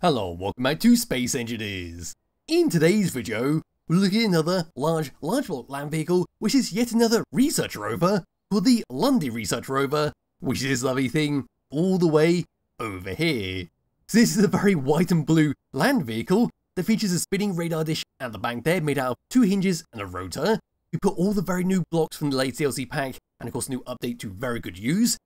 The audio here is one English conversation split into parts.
Hello, welcome back to Space Engineers. In today's video, we're looking at another large, large block land vehicle, which is yet another research rover called the Lundi Research Rover, which is this lovely thing all the way over here. So this is a very white and blue land vehicle that features a spinning radar dish at the back there made out of two hinges and a rotor. We put all the very new blocks from the late DLC pack and of course new update to very good use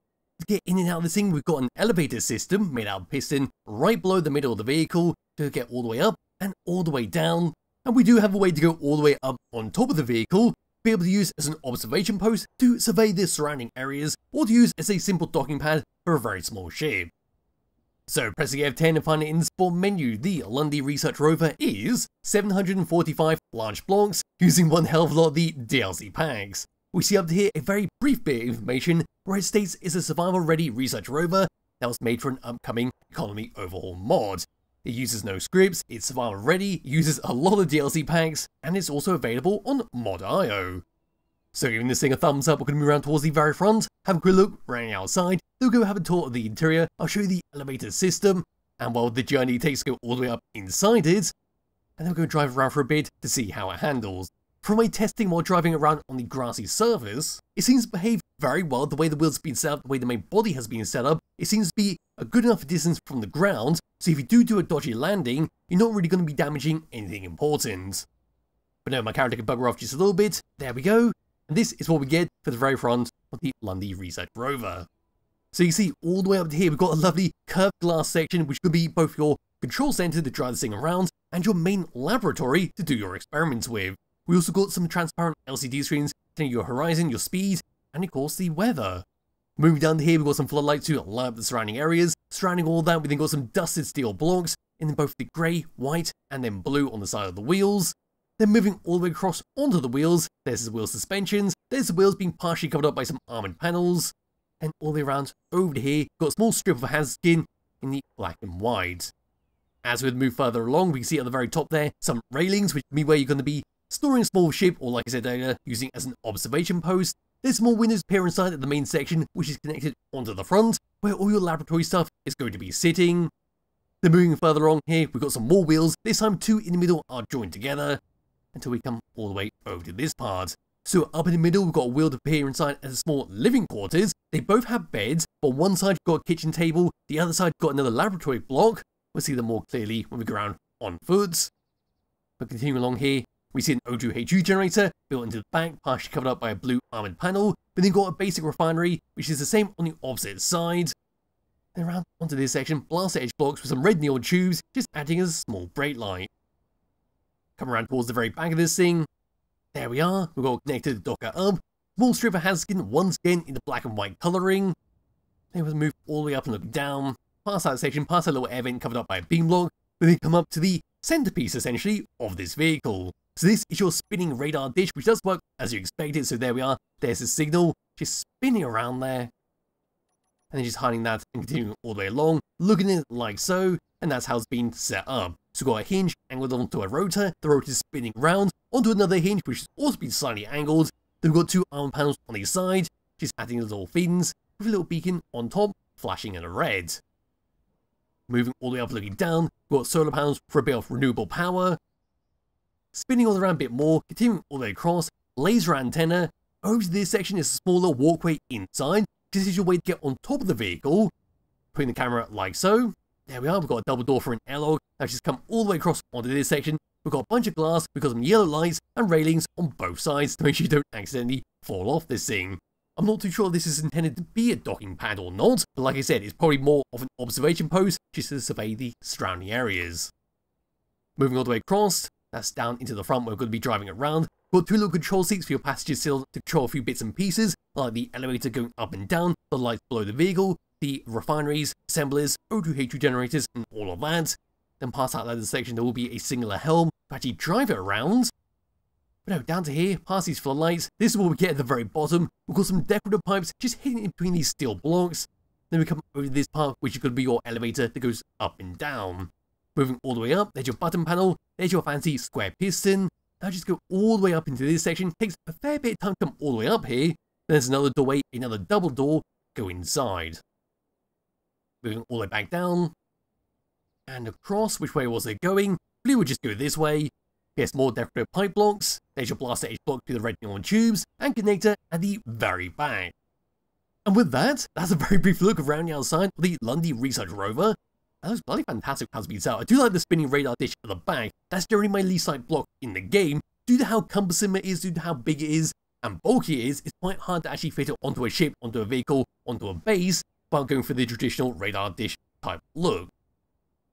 to get in and out of this thing, we've got an elevator system made out of piston right below the middle of the vehicle to get all the way up and all the way down. And we do have a way to go all the way up on top of the vehicle, be able to use as an observation post to survey the surrounding areas, or to use as a simple docking pad for a very small ship. So pressing F10 and finding in the spawn menu, the Lundi Research Rover is 745 large blocks using one hell of a lot of the DLC packs. We see up here a very brief bit of information where it states it's a survival-ready research rover that was made for an upcoming economy overhaul mod. It uses no scripts, it's survival ready, uses a lot of DLC packs, and it's also available on Mod.io. So giving this thing a thumbs up, we're going to move around towards the very front, have a quick look around outside, then we'll go have a tour of the interior, I'll show you the elevator system, and while the journey takes go all the way up inside it, and then we're going to drive around for a bit to see how it handles. From my testing while driving around on the grassy surface, it seems to behave very well the way the wheels have been set up, the way the main body has been set up. It seems to be a good enough distance from the ground, so if you do do a dodgy landing, you're not really going to be damaging anything important. But no, my character can bugger off just a little bit. There we go. And this is what we get for the very front of the Lundi Research Rover. So you see, all the way up to here, we've got a lovely curved glass section, which could be both your control center to drive this thing around, and your main laboratory to do your experiments with. We also got some transparent LCD screens telling you your horizon, your speed, and of course the weather. Moving down here, we've got some floodlights to light up the surrounding areas. Surrounding all that, we then got some dusted steel blocks in both the grey, white, and then blue on the side of the wheels. Then moving all the way across onto the wheels, there's the wheel suspensions, there's the wheels being partially covered up by some armoured panels, and all the way around over here, got a small strip of hand skin in the black and white. As we move further along, we can see at the very top there some railings, which mean where you're going to be storing small ship, or like I said earlier, using as an observation post. There's more windows appear inside at the main section, which is connected onto the front, where all your laboratory stuff is going to be sitting. Then moving further along here, we've got some more wheels, this time two in the middle are joined together, until we come all the way over to this part. So up in the middle, we've got a wheel to appear inside as a small living quarters. They both have beds, but one side got a kitchen table, the other side got another laboratory block. We'll see them more clearly when we go around on foot. But continuing along here, we see an O2H2 generator built into the back, partially covered up by a blue armoured panel, but then got a basic refinery, which is the same on the opposite side. Then around onto this section, blast edge blocks with some red neon tubes, just adding a small brake light. Come around towards the very back of this thing. There we are, we've got connected Docker Hub. Small strip of Haskin once again in the black and white colouring. Then we'll move all the way up and look down, past that section, past a little air vent covered up by a beam block, then we come up to the centerpiece essentially of this vehicle. So this is your spinning radar dish, which does work as you expected. So there we are. There's the signal, just spinning around there. And then just hiding that and continuing all the way along, looking at it like so, and that's how it's been set up. So got a hinge angled onto a rotor, the rotor is spinning round onto another hinge, which has also been slightly angled. Then we've got two arm panels on each side, just adding little fins, with a little beacon on top, flashing in a red. Moving all the way up looking down, we've got solar panels for a bit of renewable power, spinning all around a bit more, continuing all the way across, laser antenna, over to this section is a smaller walkway inside, this is your way to get on top of the vehicle, putting the camera like so, there we are, we've got a double door for an airlock, that's just come all the way across onto this section, we've got a bunch of glass, we've got some yellow lights and railings on both sides to make sure you don't accidentally fall off this thing. I'm not too sure this is intended to be a docking pad or not, but like I said, it's probably more of an observation post just to survey the surrounding areas. Moving all the way across, that's down into the front where we're going to be driving around. Got two little control seats for your passengers still to control a few bits and pieces, like the elevator going up and down, the lights below the vehicle, the refineries, assemblers, O2H2 generators, and all of that. Then past that leather section, there will be a singular helm to actually drive it around. But no, down to here, past these floodlights, this is what we get at the very bottom. We've got some decorative pipes just hidden in between these steel blocks. Then we come over to this part, which is going to be your elevator that goes up and down. Moving all the way up, there's your button panel, there's your fancy square piston. Now just go all the way up into this section, takes a fair bit of time to come all the way up here. There's another doorway, another double door, go inside. Moving all the way back down. and across. Which way was it going? Blue would just go this way. Yes, more decorative pipe blocks. There's your blaster edge block to the red neon tubes, and connector at the very back. And with that, that's a very brief look around the outside of the Lundi Research Rover. That was bloody fantastic how been out. I do like the spinning radar dish at the back. That's generally my least liked block in the game. Due to how cumbersome it is, due to how big it is, and bulky it is, it's quite hard to actually fit it onto a ship, onto a vehicle, onto a base, while going for the traditional radar dish type look.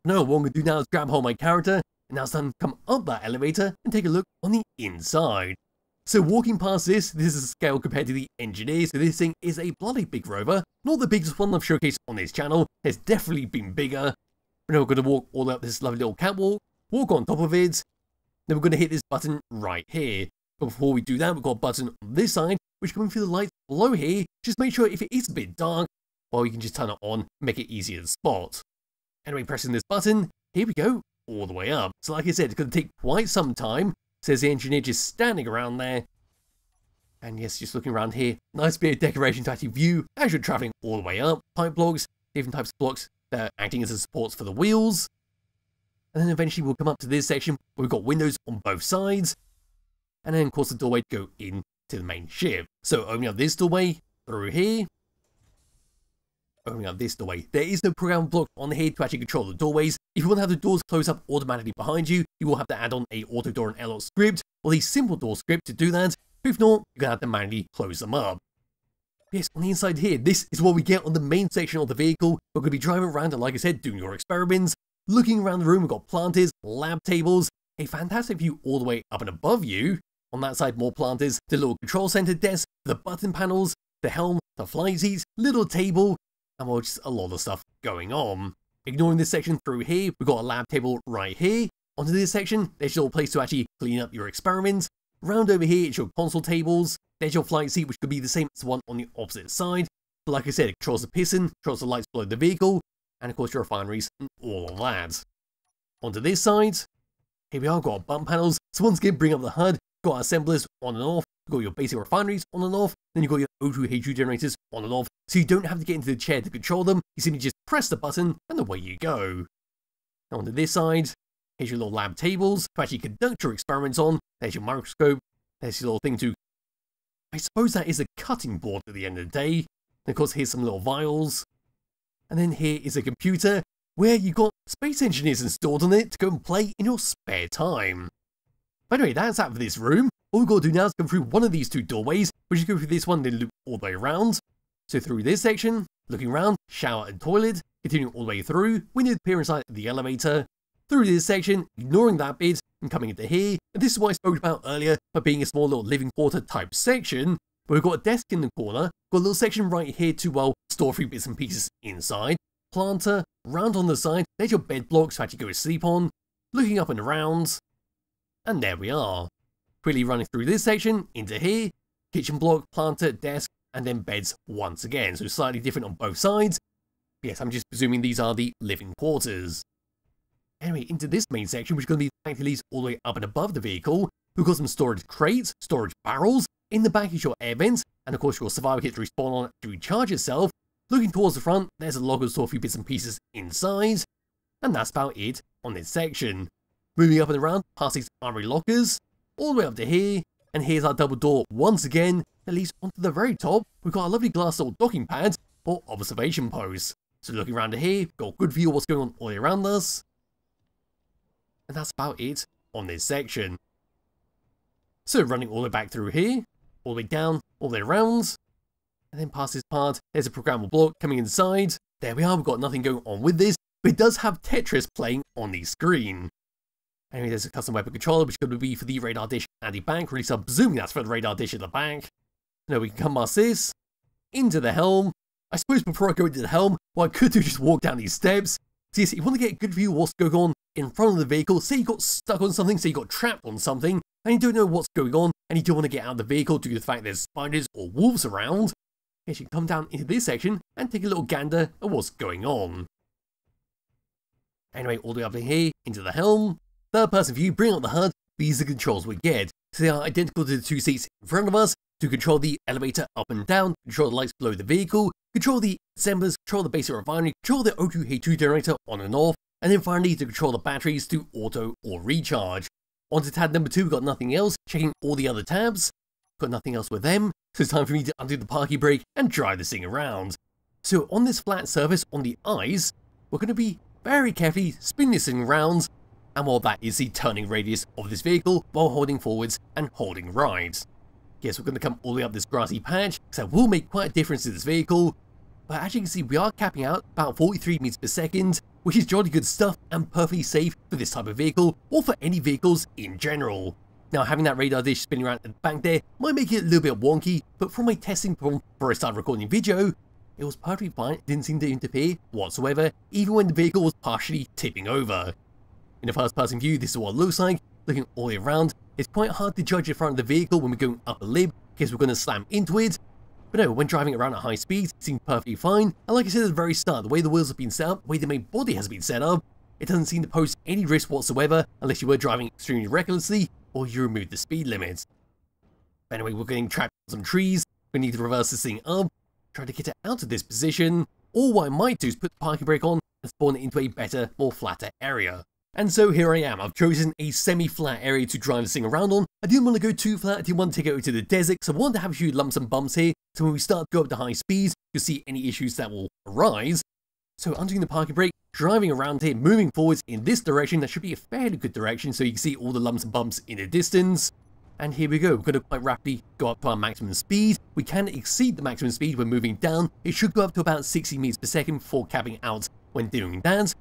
No, what I'm going to do now is grab hold of my character, and now it's time to come up that elevator and take a look on the inside. So walking past this, this is a scale compared to the Engineer, so this thing is a bloody big rover. Not the biggest one I've showcased on this channel, it's definitely been bigger. Now we're going to walk all up this lovely little catwalk, walk on top of it, then we're going to hit this button right here. But before we do that, we've got a button on this side, which coming through the lights below here. Just make sure if it is a bit dark, well, you can just turn it on, make it easier to spot. Anyway, pressing this button, here we go, all the way up. So like I said, it's going to take quite some time. Says the engineer just standing around there. And yes, just looking around here. Nice bit of decoration to actually view as you're traveling all the way up. Pipe blocks, different types of blocks that are acting as the supports for the wheels. And then eventually we'll come up to this section where we've got windows on both sides and then of course the doorway to go into the main ship. So opening up this doorway through here, Oh opening up this doorway. There is no program block on here to actually control the doorways. If you want to have the doors close up automatically behind you, you will have to add on a auto door and LL script, or the simple door script to do that. If not, you're going to have to manually close them up. Yes, on the inside here, this is what we get on the main section of the vehicle. We're going to be driving around and like I said, doing your experiments. Looking around the room, we've got planters, lab tables, a fantastic view all the way up and above you. On that side, more planters, the little control center desk, the button panels, the helm, the flight seats, little table, and well, just a lot of stuff going on. Ignoring this section through here, we've got a lab table right here. Onto this section, there's your place to actually clean up your experiments. Round over here, it's your console tables. There's your flight seat, which could be the same as the one on the opposite side. But like I said, it controls the piston, controls the lights below the vehicle, and of course your refineries and all of that. Onto this side, here we are, got bump panels. So once again, bring up the HUD, got assemblers on and off, you've got your basic refineries on and off, then you've got your O2H2 generators on and off, so you don't have to get into the chair to control them, you simply just press the button and away you go. Now onto this side, here's your little lab tables to actually conduct your experiments on, there's your microscope, there's your little thing to, I suppose that is a cutting board at the end of the day, and of course here's some little vials, and then here is a computer where you've got space engineers installed on it to go and play in your spare time. But anyway, that's that for this room. All we've got to do now is go through one of these two doorways, which is go through this one, then loop all the way around. So through this section, looking around, shower and toilet, continuing all the way through, we need to appear inside the elevator. Through this section, ignoring that bit, and coming into here, and this is what I spoke about earlier, by being a small little living quarter type section, but we've got a desk in the corner, got a little section right here to, well, store few bits and pieces inside, planter, round on the side, there's your bed blocks to actually go to sleep on, looking up and around, and there we are. Quickly running through this section, into here, kitchen block, planter, desk, and then beds once again, so slightly different on both sides. Yes, I'm just presuming these are the living quarters. Anyway, into this main section, which is going to be factory all the way up and above the vehicle. We've got some storage crates, storage barrels. In the back is your air vents, and of course your survival kit to respawn on to recharge itself. Looking towards the front, there's a logger store a few bits and pieces inside. And that's about it on this section. Moving up and around past these armory lockers, all the way up to here, and here's our double door once again, at least onto the very top, we've got a lovely glass door docking pad for observation posts. So looking around here, got a good view of what's going on all around us. And that's about it on this section. So running all the way back through here, all the way down, all the way around, and then past this part, there's a programmable block coming inside. There we are, we've got nothing going on with this, but it does have Tetris playing on the screen. Anyway, there's a custom weapon controller, which could be for the radar dish and the bank, at least I'm presuming that's for the radar dish at the bank. Now we can come past this, into the helm. I suppose before I go into the helm, what I could do is just walk down these steps. So yes, you want to get a good view of what's going on in front of the vehicle. Say you got stuck on something, say you got trapped on something, and you don't know what's going on, and you don't want to get out of the vehicle due to the fact there's spiders or wolves around. You can come down into this section and take a little gander at what's going on. Anyway, all the way up here, into the helm. Third person view, bring up the HUD, these are the controls we get. So they are identical to the two seats in front of us, to control the elevator up and down, control the lights below the vehicle, control the assemblers, control the basic refinery, control the O2H2 generator on and off, and then finally to control the batteries to auto or recharge. On to tab number 2 we've got nothing else, checking all the other tabs, got nothing else with them, so it's time for me to undo the parking brake and drive this thing around. So on this flat surface on the eyes, we're going to be very carefully spinning this thing around, and while that is the turning radius of this vehicle while holding forwards and holding right. Yes, we're going to come all the way up this grassy patch, because that will make quite a difference to this vehicle, but as you can see we are capping out about 43 meters per second, which is jolly good stuff and perfectly safe for this type of vehicle or for any vehicles in general. Now having that radar dish spinning around at the back there might make it a little bit wonky, but from my testing before I started recording video, it was perfectly fine, it didn't seem to interfere whatsoever, even when the vehicle was partially tipping over. In a first person view, this is what it looks like, looking all the way around. It's quite hard to judge the front of the vehicle when we're going up a lip, because we're going to slam into it, but no, when driving around at high speeds, it seems perfectly fine, and like I said at the very start, the way the wheels have been set up, the way the main body has been set up, it doesn't seem to pose any risk whatsoever unless you were driving extremely recklessly or you removed the speed limit. Anyway, we're getting trapped on some trees, we need to reverse this thing up, try to get it out of this position, or what I might do is put the parking brake on and spawn it into a better, more flatter area. And so here I am, I've chosen a semi-flat area to drive this thing around on. I didn't want to go too flat, I didn't want to take it over to the desert, so I wanted to have a few lumps and bumps here, so when we start to go up to high speeds, you'll see any issues that will arise. So undoing the parking brake, driving around here, moving forwards in this direction, that should be a fairly good direction, so you can see all the lumps and bumps in the distance. And here we go, we're going to quite rapidly go up to our maximum speed. We can exceed the maximum speed when moving down. It should go up to about 60 meters per second before capping out when doing that.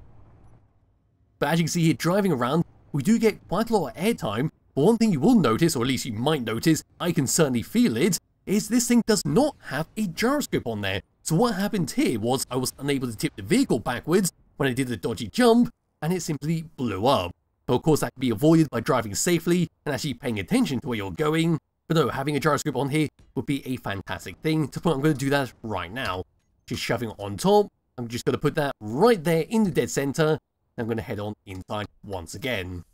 But as you can see here, driving around, we do get quite a lot of airtime. But one thing you will notice, or at least you might notice, I can certainly feel it, is this thing does not have a gyroscope on there. So what happened here was I was unable to tip the vehicle backwards when I did the dodgy jump, and it simply blew up. But of course that can be avoided by driving safely and actually paying attention to where you're going. But no, having a gyroscope on here would be a fantastic thing. To I'm going to do that right now. Just shoving it on top. I'm just going to put that right there in the dead center. I'm going to head on inside once again.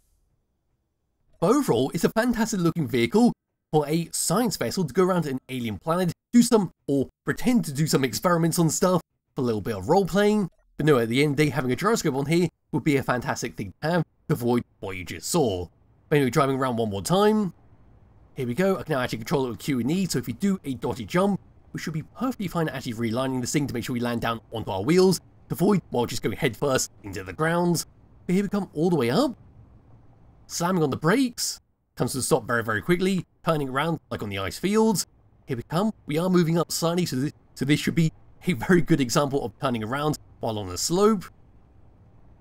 But overall, it's a fantastic looking vehicle for a science vessel to go around an alien planet, do some, or pretend to do some experiments on stuff, for a little bit of role playing. But no, at the end of the day, having a gyroscope on here would be a fantastic thing to have to avoid what you just saw. But anyway, driving around one more time. Here we go, I can now actually control it with Q and E, so if you do a dodgy jump, we should be perfectly fine actually relining this thing to make sure we land down onto our wheels, to avoid while just going headfirst into the ground. But here we come all the way up, slamming on the brakes, comes to a stop very, very quickly, turning around like on the ice fields. Here we come, we are moving up slightly, so this, so this should be a very good example of turning around while on a slope.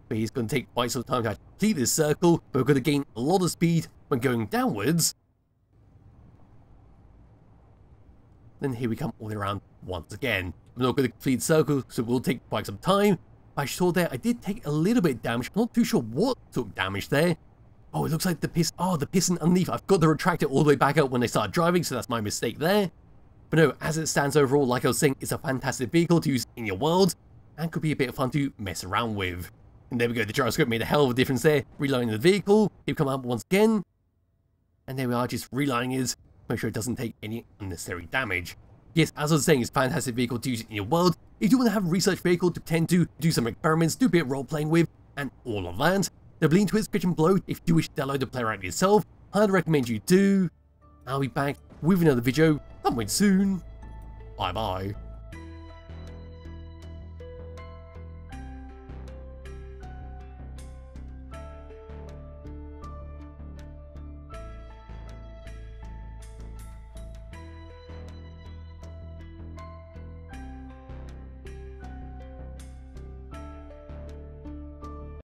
But he's going to take quite some time to complete this circle, but we're going to gain a lot of speed when going downwards. Then here we come all the way around once again. I'm not going to complete the circle, so it will take quite some time. I saw there I did take a little bit of damage. I'm not too sure what took damage there. Oh, it looks like the piston. Oh, the piston underneath. I've got to retract it all the way back up when I start driving, so that's my mistake there. But no, as it stands overall, like I was saying, it's a fantastic vehicle to use in your world, and could be a bit of fun to mess around with. And there we go, the gyroscope made a hell of a difference there. Relining the vehicle, it come up once again. And there we are, just relining it, make sure it doesn't take any unnecessary damage. Yes, as I was saying, it's fantastic vehicle to use in your world. If you want to have a research vehicle to tend to do some experiments, do a bit of role playing with, and all of that, the link to its description below if you wish to download the play around yourself. I'd recommend you do. I'll be back with another video, somewhere soon. Bye bye.